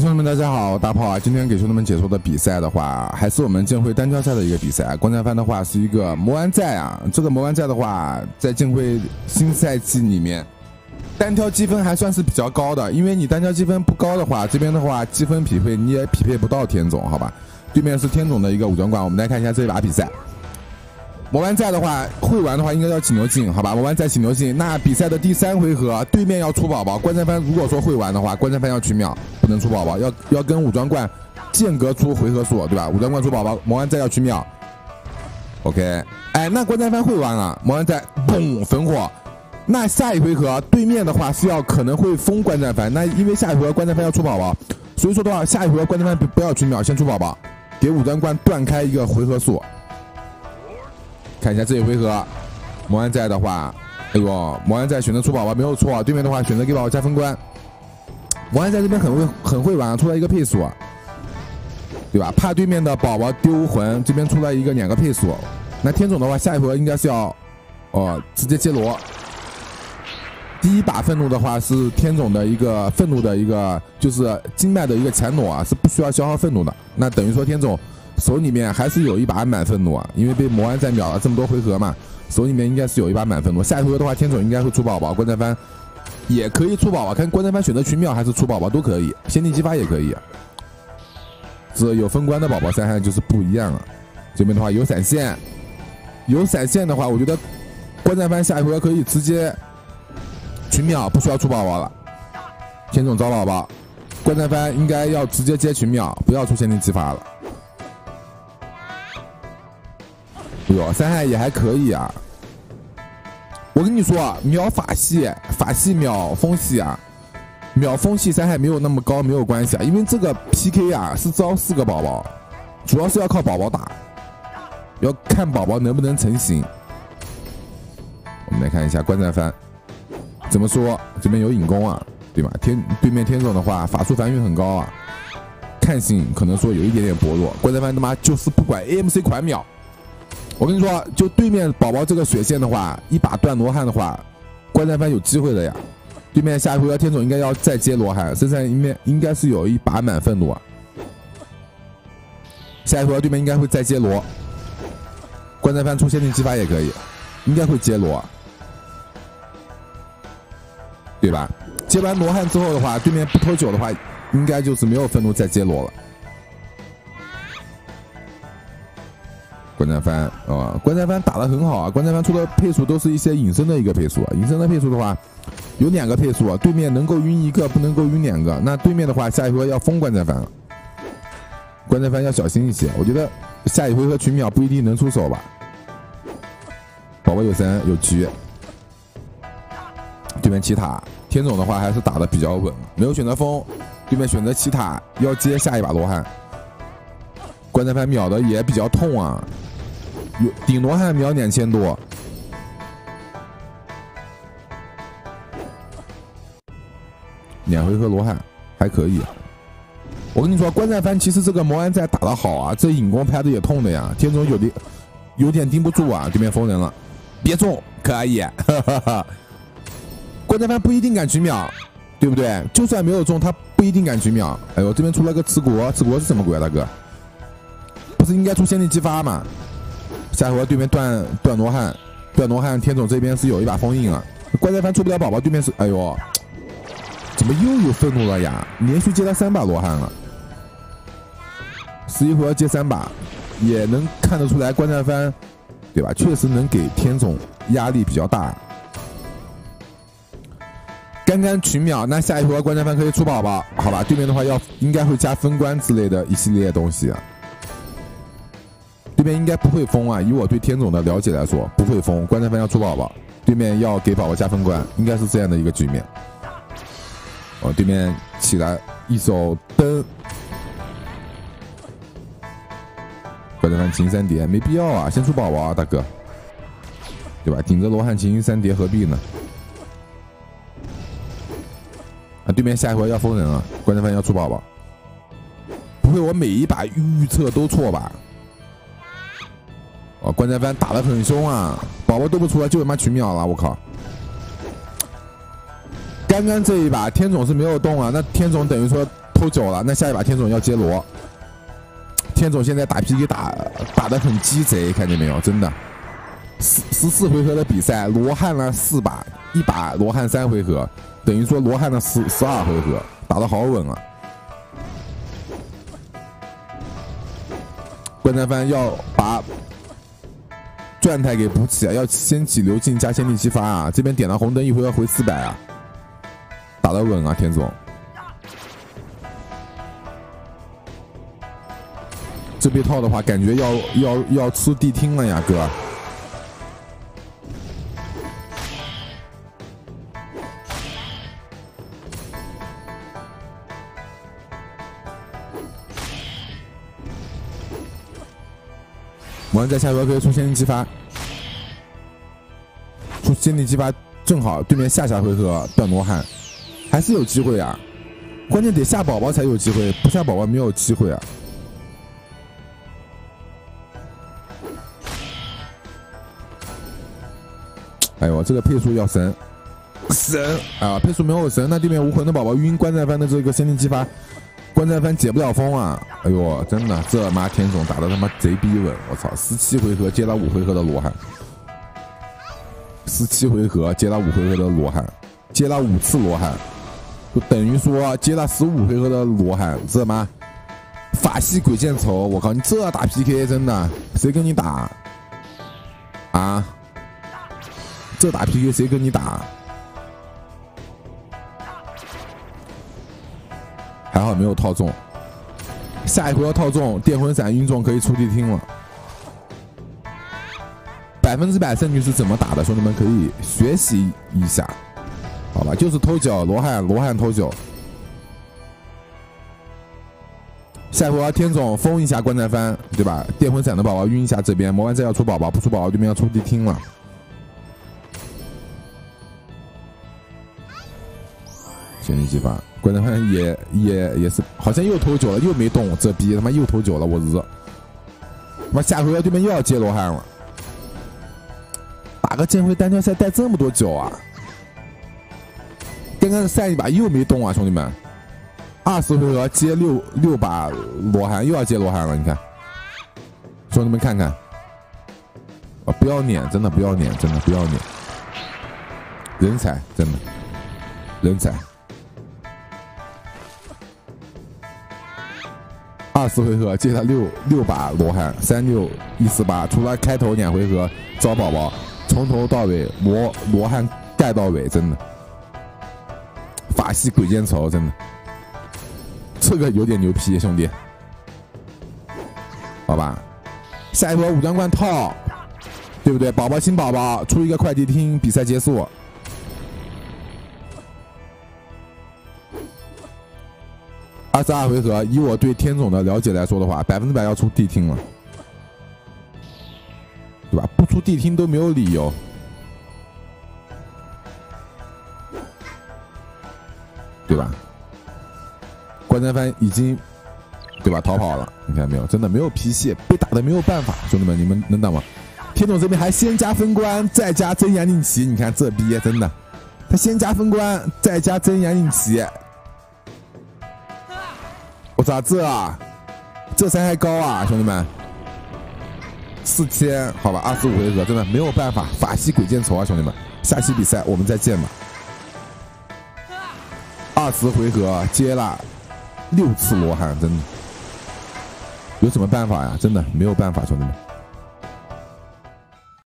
兄弟们，大家好，大炮啊！今天给兄弟们解说的比赛的话，还是我们剑会单挑赛的一个比赛。观战番的话是一个魔丸寨啊，这个魔丸寨的话，在剑会新赛季里面，单挑积分还算是比较高的。因为你单挑积分不高的话，这边的话积分匹配你也匹配不到天总，好吧？对面是天总的一个武装官，我们来看一下这一把比赛。魔丸在的话，会玩的话应该叫起牛镜，好吧？魔丸在起牛镜。那比赛的第三回合，对面要出宝宝，观战番如果说会玩的话，观战番要取秒，不能出宝宝，要要跟武装冠间隔出回合数，对吧？武装冠出宝宝，魔丸在要取秒。OK，哎，那观战番会玩啊，魔丸在嘣焚火。那下一回合对面的话是要可能会封观战番，那因为下一回合观战番要出宝宝，所以说的话，下一回合观战番不不要取秒，先出宝宝，给武装冠断开一个回合数。看一下这一回合，魔安在的话，哎呦，魔安在选择出宝宝没有错，对面的话选择给宝宝加分关。魔安在这边很会很会玩，出来一个配速，对吧？怕对面的宝宝丢魂，这边出来一个两个配速。那天总的话，下一回合应该是要，哦，直接接罗。第一把愤怒的话是天总的一个愤怒的一个，就是经脉的一个前弩啊，是不需要消耗愤怒的。那等于说天总。手里面还是有一把满愤怒啊，因为被魔丸在秒了这么多回合嘛，手里面应该是有一把满愤怒。下一回合的话，天总应该会出宝宝，观战番也可以出宝宝，看观战番选择群秒还是出宝宝都可以，先定激发也可以。这有封关的宝宝伤害就是不一样了。这边的话有闪现，有闪现的话，我觉得观战番下一回合可以直接群秒，不需要出宝宝了。天总招宝宝，观战番应该要直接接群秒，不要出先定激发了。哟，三害也还可以啊！我跟你说，秒法系，法系秒风系啊，秒风系伤害没有那么高，没有关系啊，因为这个 PK 啊是招四个宝宝，主要是要靠宝宝打，要看宝宝能不能成型。我们来看一下观战番，怎么说？这边有引弓啊，对吧？天对面天总的话，法术防御很高啊，看性可能说有一点点薄弱。观战番他妈就是不管 AMC 款秒。我跟你说，就对面宝宝这个血线的话，一把断罗汉的话，观战番有机会的呀。对面下一回合天总应该要再接罗汉，身上应面应该是有一把满愤怒。下一回合对面应该会再接罗，观战番出限定激发也可以，应该会接罗，对吧？接完罗汉之后的话，对面不拖久的话，应该就是没有愤怒再接罗了。观战番啊，观战番打的很好啊！观战番出的配速都是一些隐身的一个配速，隐身的配速的话，有两个配速啊，对面能够晕一个，不能够晕两个。那对面的话，下一回要封观战番了，观战番要小心一些。我觉得下一回合群秒不一定能出手吧。宝宝有神有狙，对面起塔，天总的话还是打的比较稳，没有选择封，对面选择起塔，要接下一把罗汉，观战番秒的也比较痛啊。有顶罗汉秒两千多，两回合罗汉还可以。我跟你说，观战番其实这个魔安在打的好啊，这引弓拍的也痛的呀。天总有的有点盯不住啊，对面封人了，别中可以。哈哈哈观战番不一定敢取秒，对不对？就算没有中，他不一定敢取秒。哎呦，这边出了个持国，持国是什么鬼啊，大哥？不是应该出限定激发吗？下一回对面断断罗汉，断罗汉天总这边是有一把封印啊，观战番出不了宝宝，对面是哎呦，怎么又有愤怒了呀？连续接了三把罗汉了，十一回合接三把，也能看得出来观战番，对吧？确实能给天总压力比较大。刚刚群秒，那下一回合观战番可以出宝宝，好吧？对面的话要应该会加分关之类的一系列东西。对面应该不会封啊，以我对天总的了解来说，不会封。观战番要出宝宝，对面要给宝宝加分关，应该是这样的一个局面。哦，对面起来一手灯，观战番擒三叠，没必要啊，先出宝宝啊，大哥，对吧？顶着罗汉擒三叠何必呢？啊，对面下一回要封人了，观战番要出宝宝，不会我每一把预测都错吧？哦，观战番打的很凶啊，宝宝都不出来就他妈取秒了，我靠！刚刚这一把天总是没有动啊，那天总等于说偷走了，那下一把天总要接罗。天总现在打 PK 打打的很鸡贼，看见没有？真的，十十四回合的比赛，罗汉了四把，一把罗汉三回合，等于说罗汉了十十二回合，打的好稳啊！关战帆要把状态给补起啊，要先起流进加先力激发啊！这边点了红灯，一回要回四百啊，打得稳啊，田总。这被套的话，感觉要要要出地听了呀，哥！我们在下回合可以出仙力激发，出仙力激发正好对面下下回合断罗汉，还是有机会啊！关键得下宝宝才有机会，不下宝宝没有机会啊！哎呦，这个配速要神神啊！配速没有神，那对面无魂的宝宝晕关战帆的这个仙力激发，关战帆解不了封啊！哎呦，真的，这妈天总打的他妈贼逼稳！我操，十七回合接了五回合的罗汉，十七回合接了五回合的罗汉，接了五次罗汉，就等于说接了十五回合的罗汉，这妈法系鬼见愁！我靠，你这打 PK 真的，谁跟你打啊？这打 PK 谁跟你打？还好没有套中，下一回要套中，电魂伞晕中可以出地听了。百分之百胜率是怎么打的？兄弟们可以学习一下，好吧？就是偷九罗汉，罗汉偷九。下一回要天总封一下关战帆，对吧？电魂伞的宝宝晕一下这边，魔丸再要出宝宝，不出宝宝对面要出地听了。仙力激发，关键帆也也也是，好像又偷九了，又没动，这逼他妈又偷九了，我日！他妈下回合对面又要接罗汉了，打个剑辉单挑赛带这么多九啊！刚刚赛一把又没动啊，兄弟们，二十回合接六六把罗汉，又要接罗汉了，你看，兄弟们看看，啊不要脸，真的不要脸，真的不要脸，人才，真的，人才。二十回合接他六六把罗汉，三六一四八，除了开头两回合招宝宝，从头到尾罗罗汉盖到尾，真的法系鬼见愁，真的这个有点牛批，兄弟，好吧，下一波武将冠套，对不对？宝宝新宝宝出一个快递厅，比赛结束。十二回合，以我对天总的了解来说的话，百分之百要出地听了，对吧？不出地听都没有理由，对吧？关战帆已经，对吧？逃跑了，你看没有？真的没有脾气，被打的没有办法，兄弟们，你们能打吗？天总这边还先加分关，再加真言令旗，你看这逼真的，他先加分关，再加真言令旗。咋，这啊，这伤害高啊，兄弟们，四千，好吧，二十五回合，真的没有办法，法系鬼见愁啊，兄弟们，下期比赛我们再见吧。二十回合接了六次罗汉，真的，有什么办法呀？真的没有办法，兄弟们。